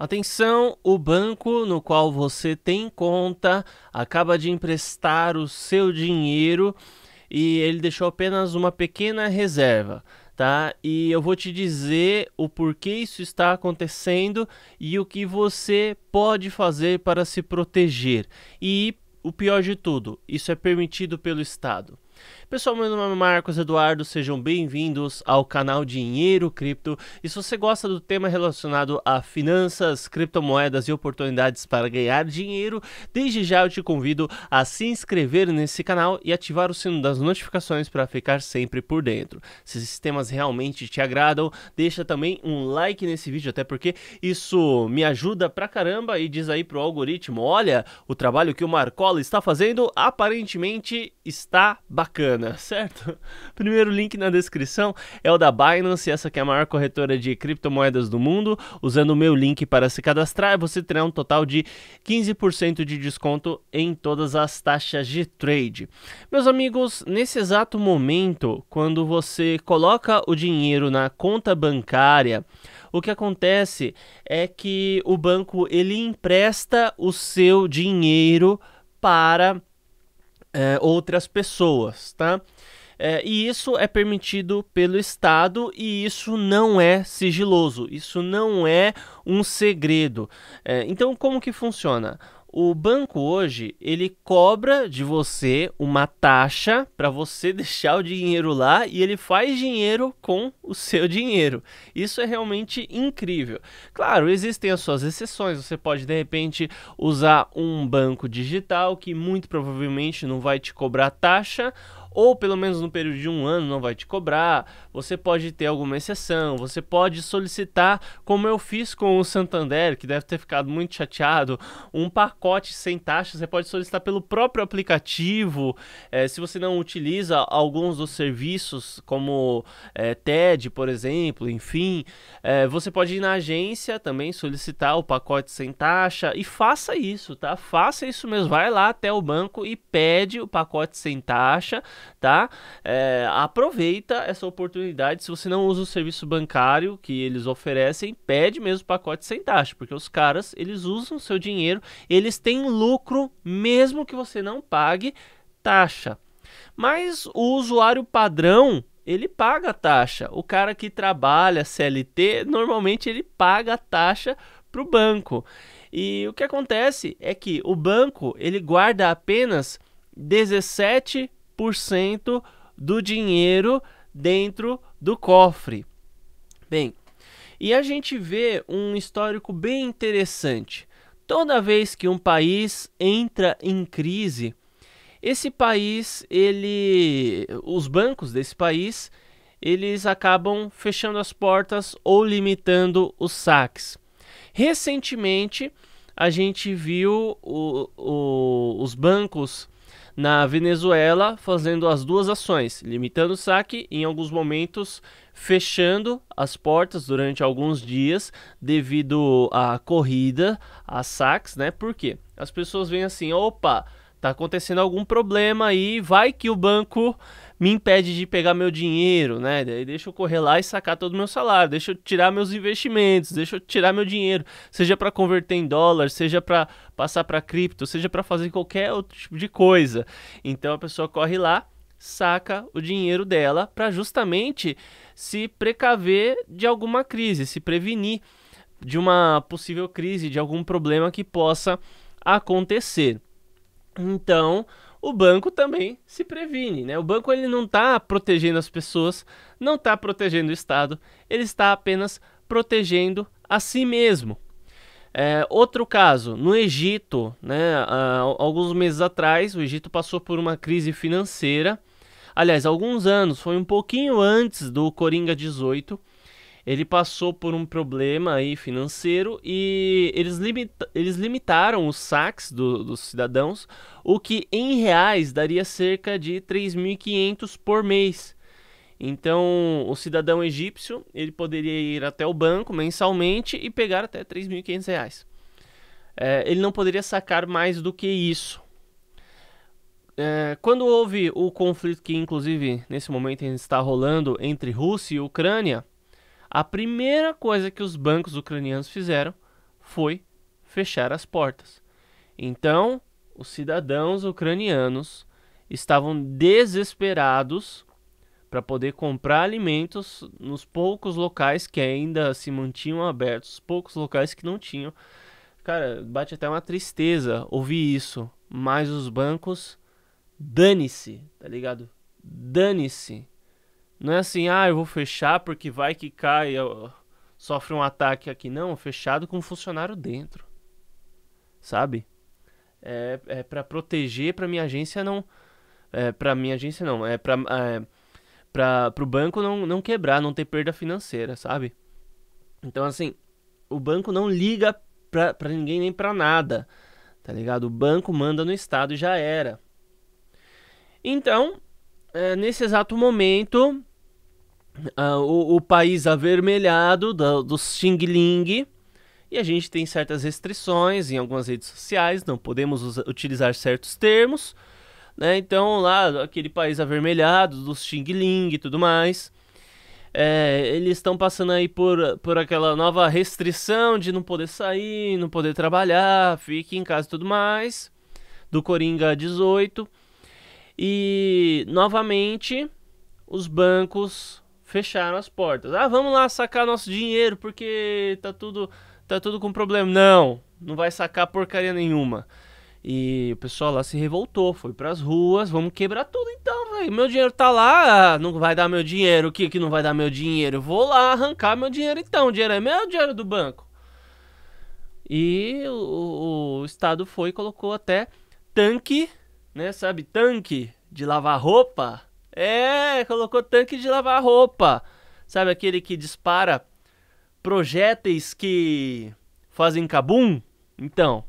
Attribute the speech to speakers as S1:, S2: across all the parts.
S1: Atenção, o banco no qual você tem conta acaba de emprestar o seu dinheiro e ele deixou apenas uma pequena reserva, tá? E eu vou te dizer o porquê isso está acontecendo e o que você pode fazer para se proteger. E o pior de tudo, isso é permitido pelo Estado. Pessoal, meu nome é Marcos Eduardo, sejam bem-vindos ao canal Dinheiro Cripto. E se você gosta do tema relacionado a finanças, criptomoedas e oportunidades para ganhar dinheiro, desde já eu te convido a se inscrever nesse canal e ativar o sino das notificações para ficar sempre por dentro. Se esses temas realmente te agradam, deixa também um like nesse vídeo, até porque isso me ajuda pra caramba e diz aí pro algoritmo, olha, o trabalho que o Marcola está fazendo aparentemente está bacana bacana, certo? Primeiro link na descrição é o da Binance, essa que é a maior corretora de criptomoedas do mundo. Usando o meu link para se cadastrar, você terá um total de 15% de desconto em todas as taxas de trade. Meus amigos, nesse exato momento, quando você coloca o dinheiro na conta bancária, o que acontece é que o banco ele empresta o seu dinheiro para é, outras pessoas, tá? É, e isso é permitido pelo Estado e isso não é sigiloso, isso não é um segredo. É, então, como que funciona? O banco hoje ele cobra de você uma taxa para você deixar o dinheiro lá e ele faz dinheiro com o seu dinheiro. Isso é realmente incrível. Claro, existem as suas exceções. Você pode de repente usar um banco digital que muito provavelmente não vai te cobrar taxa ou pelo menos no período de um ano não vai te cobrar. Você pode ter alguma exceção, você pode solicitar, como eu fiz com o Santander, que deve ter ficado muito chateado, um pacote sem taxa. Você pode solicitar pelo próprio aplicativo. É, se você não utiliza alguns dos serviços, como é, TED, por exemplo, enfim, é, você pode ir na agência também solicitar o pacote sem taxa e faça isso, tá? Faça isso mesmo. Vai lá até o banco e pede o pacote sem taxa tá? É, aproveita essa oportunidade. Se você não usa o serviço bancário que eles oferecem, pede mesmo pacote sem taxa, porque os caras eles usam seu dinheiro, eles têm lucro mesmo que você não pague taxa. Mas o usuário padrão ele paga a taxa. O cara que trabalha CLT, normalmente ele paga a taxa para o banco. E o que acontece é que o banco ele guarda apenas 17 10% do dinheiro dentro do cofre. Bem, e a gente vê um histórico bem interessante. Toda vez que um país entra em crise, esse país, ele, os bancos desse país, eles acabam fechando as portas ou limitando os saques. Recentemente, a gente viu o, o, os bancos na Venezuela fazendo as duas ações, limitando o saque em alguns momentos fechando as portas durante alguns dias devido à corrida, a saques, né? Por quê? As pessoas veem assim, opa, tá acontecendo algum problema aí, vai que o banco me impede de pegar meu dinheiro, né? Daí deixa eu correr lá e sacar todo o meu salário, deixa eu tirar meus investimentos, deixa eu tirar meu dinheiro, seja para converter em dólar, seja para passar para cripto, seja para fazer qualquer outro tipo de coisa. Então a pessoa corre lá, saca o dinheiro dela para justamente se precaver de alguma crise, se prevenir de uma possível crise, de algum problema que possa acontecer. Então, o banco também se previne, né? O banco ele não está protegendo as pessoas, não está protegendo o Estado, ele está apenas protegendo a si mesmo. É, outro caso, no Egito, né, há alguns meses atrás, o Egito passou por uma crise financeira. Aliás, alguns anos, foi um pouquinho antes do Coringa 18 ele passou por um problema aí financeiro e eles, limita eles limitaram os saques do, dos cidadãos, o que em reais daria cerca de 3.500 por mês. Então, o cidadão egípcio ele poderia ir até o banco mensalmente e pegar até 3.500 reais. É, ele não poderia sacar mais do que isso. É, quando houve o conflito que, inclusive, nesse momento está rolando entre Rússia e Ucrânia, a primeira coisa que os bancos ucranianos fizeram foi fechar as portas. Então, os cidadãos ucranianos estavam desesperados para poder comprar alimentos nos poucos locais que ainda se mantinham abertos, poucos locais que não tinham. Cara, bate até uma tristeza ouvir isso, mas os bancos dane-se, tá ligado? Dane-se. Não é assim, ah, eu vou fechar porque vai que cai, sofre um ataque aqui. Não, fechado com um funcionário dentro. Sabe? É, é para proteger, para minha agência não. É, para minha agência não. É para é, pra, pro banco não, não quebrar, não ter perda financeira, sabe? Então, assim, o banco não liga pra, pra ninguém nem pra nada, tá ligado? O banco manda no Estado e já era. Então, é, nesse exato momento, uh, o, o, país avermelhado do, do Xing Ling, e a gente tem certas restrições em algumas redes sociais, não podemos usar, utilizar certos termos, né? Então, lá, aquele país avermelhado, do Xing Ling e tudo mais, é, eles estão passando aí por, por aquela nova restrição de não poder sair, não poder trabalhar, fique em casa e tudo mais, do Coringa 18. E novamente os bancos fecharam as portas. Ah, vamos lá sacar nosso dinheiro porque tá tudo tá tudo com problema. Não, não vai sacar porcaria nenhuma. E o pessoal lá se revoltou, foi pras ruas, vamos quebrar tudo então, velho. Meu dinheiro tá lá, não vai dar meu dinheiro. O que que não vai dar meu dinheiro? Vou lá arrancar meu dinheiro então. O dinheiro é meu, o dinheiro do banco. E o, o Estado foi e colocou até tanque né? Sabe, tanque de lavar roupa. É, colocou tanque de lavar roupa. Sabe aquele que dispara projéteis que fazem cabum? Então,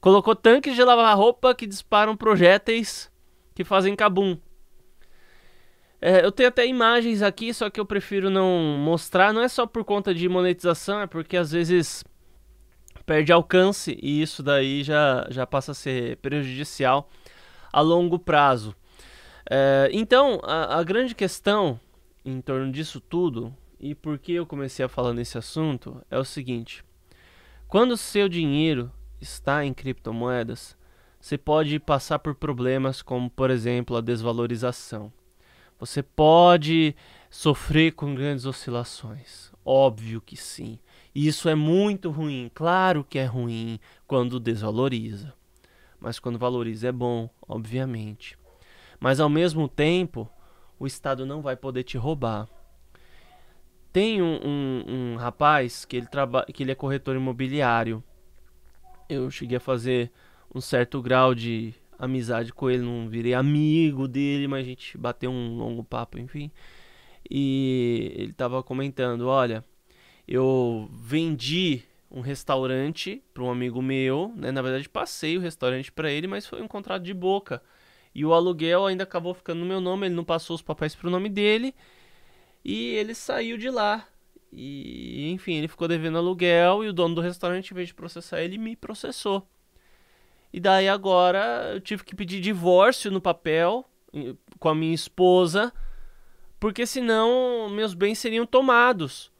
S1: colocou tanques de lavar roupa que disparam projéteis que fazem cabum. É, eu tenho até imagens aqui, só que eu prefiro não mostrar. Não é só por conta de monetização, é porque às vezes perde alcance e isso daí já, já passa a ser prejudicial a longo prazo. É, então, a, a grande questão em torno disso tudo, e por que eu comecei a falar nesse assunto, é o seguinte: quando o seu dinheiro está em criptomoedas, você pode passar por problemas como, por exemplo, a desvalorização. Você pode sofrer com grandes oscilações. Óbvio que sim. Isso é muito ruim. Claro que é ruim quando desvaloriza mas quando valoriza é bom, obviamente. Mas ao mesmo tempo, o Estado não vai poder te roubar. Tem um, um, um rapaz que ele, traba que ele é corretor imobiliário. Eu cheguei a fazer um certo grau de amizade com ele, não virei amigo dele, mas a gente bateu um longo papo, enfim. E ele estava comentando: olha, eu vendi um restaurante para um amigo meu, né? Na verdade, passei o restaurante para ele, mas foi um contrato de boca. E o aluguel ainda acabou ficando no meu nome, ele não passou os papéis para o nome dele. E ele saiu de lá. E, enfim, ele ficou devendo aluguel e o dono do restaurante, em vez de processar ele, me processou. E daí agora eu tive que pedir divórcio no papel com a minha esposa, porque senão meus bens seriam tomados.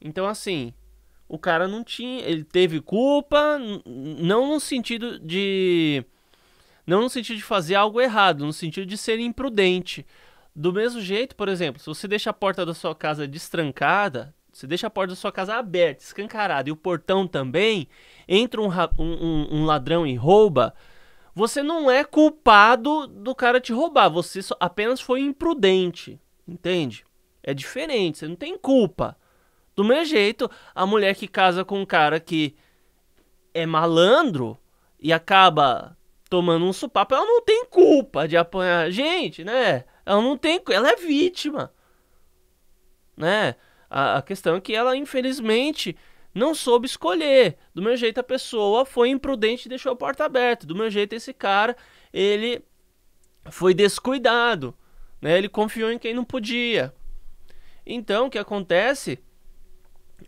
S1: Então, assim, o cara não tinha. Ele teve culpa, não no sentido de. Não no sentido de fazer algo errado, no sentido de ser imprudente. Do mesmo jeito, por exemplo, se você deixa a porta da sua casa destrancada, você deixa a porta da sua casa aberta, escancarada, e o portão também, entra um, um, um ladrão e rouba, você não é culpado do cara te roubar, você apenas foi imprudente, entende? É diferente, você não tem culpa. Do mesmo jeito, a mulher que casa com um cara que é malandro e acaba tomando um supapo, ela não tem culpa de apanhar gente, né? Ela não tem, ela é vítima, né? A, a questão é que ela infelizmente não soube escolher. Do meu jeito a pessoa foi imprudente e deixou a porta aberta. Do meu jeito esse cara, ele foi descuidado, né? Ele confiou em quem não podia. Então, o que acontece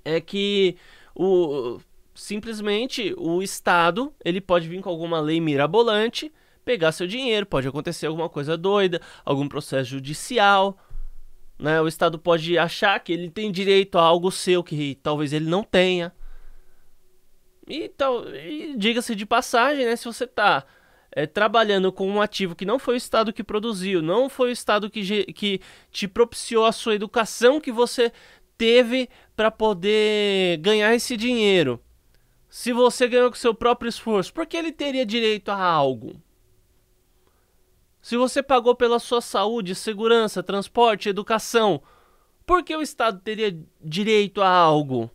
S1: é que o simplesmente o Estado ele pode vir com alguma lei mirabolante, pegar seu dinheiro, pode acontecer alguma coisa doida, algum processo judicial, né? O Estado pode achar que ele tem direito a algo seu que talvez ele não tenha, E, e diga-se de passagem, né? Se você está é, trabalhando com um ativo que não foi o Estado que produziu, não foi o Estado que, que te propiciou a sua educação que você teve para poder ganhar esse dinheiro. Se você ganhou com seu próprio esforço, por que ele teria direito a algo? Se você pagou pela sua saúde, segurança, transporte, educação, por que o Estado teria direito a algo?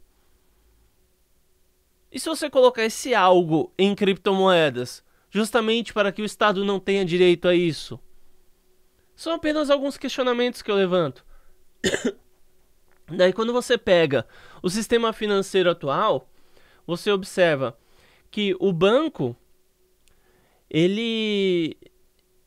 S1: E se você colocar esse algo em criptomoedas, justamente para que o Estado não tenha direito a isso? São apenas alguns questionamentos que eu levanto. Daí, quando você pega o sistema financeiro atual, você observa que o banco ele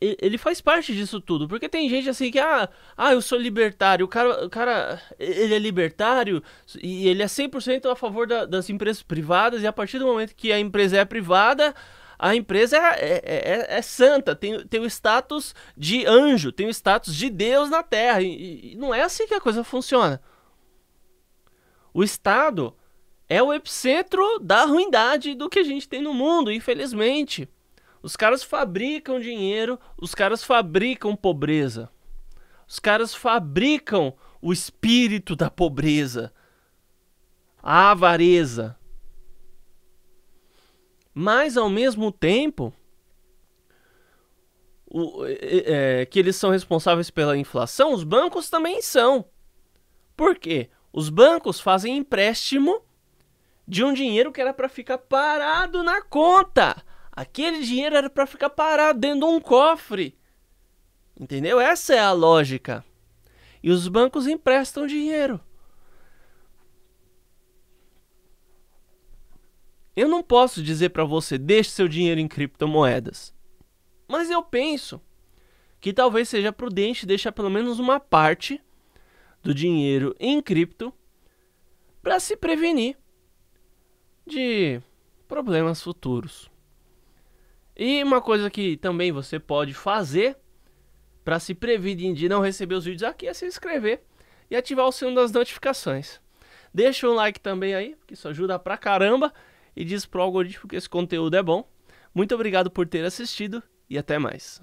S1: ele faz parte disso tudo, porque tem gente assim que ah, ah, eu sou libertário, o cara, o cara ele é libertário e ele é 100% a favor da, das empresas privadas e a partir do momento que a empresa é privada, a empresa é, é, é, é santa, tem, tem o status de anjo, tem o status de Deus na terra. E, e não é assim que a coisa funciona. O Estado é o epicentro da ruindade do que a gente tem no mundo, infelizmente. Os caras fabricam dinheiro, os caras fabricam pobreza. Os caras fabricam o espírito da pobreza, a avareza. Mas ao mesmo tempo o, é, que eles são responsáveis pela inflação, os bancos também são. Por quê? Os bancos fazem empréstimo de um dinheiro que era para ficar parado na conta. Aquele dinheiro era para ficar parado dentro de um cofre. Entendeu? Essa é a lógica. E os bancos emprestam dinheiro. Eu não posso dizer para você deixe seu dinheiro em criptomoedas. Mas eu penso que talvez seja prudente deixar pelo menos uma parte do dinheiro em cripto para se prevenir de problemas futuros. E uma coisa que também você pode fazer para se prevenir de não receber os vídeos aqui é se inscrever e ativar o sino das notificações. Deixa um like também aí, que isso ajuda pra caramba e diz pro algoritmo que esse conteúdo é bom. Muito obrigado por ter assistido e até mais.